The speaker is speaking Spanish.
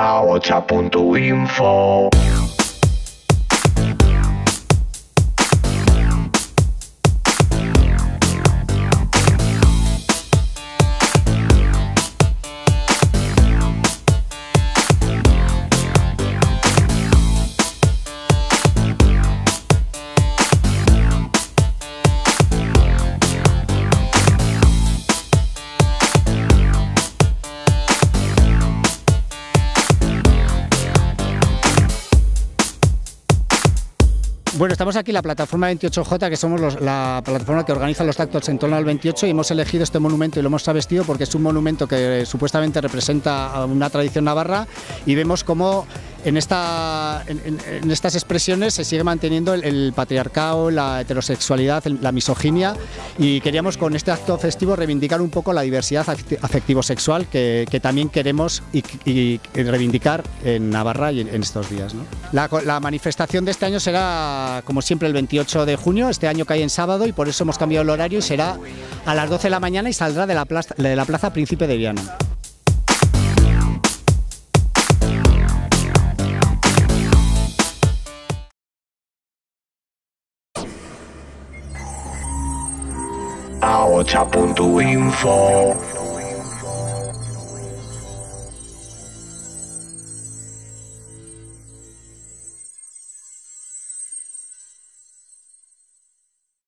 ahotsa.info info. Bueno, estamos aquí en la plataforma 28J, que somos la plataforma que organiza los actos en torno al 28 y hemos elegido este monumento y lo hemos travestido porque es un monumento que supuestamente representa una tradición navarra y vemos cómo en, esta, en, en- en estas expresiones se sigue manteniendo el, patriarcado, la heterosexualidad, la misoginia y queríamos con este acto festivo reivindicar un poco la diversidad afecti- afectivo-sexual que, también queremos y, reivindicar en Navarra y en, estos días. La, manifestación de este año será, como siempre, el 28 de junio. Este año cae en sábado y por eso hemos cambiado el horario y será a las 12 de la mañana y saldrá de la plaza Príncipe de Viana. aocha.info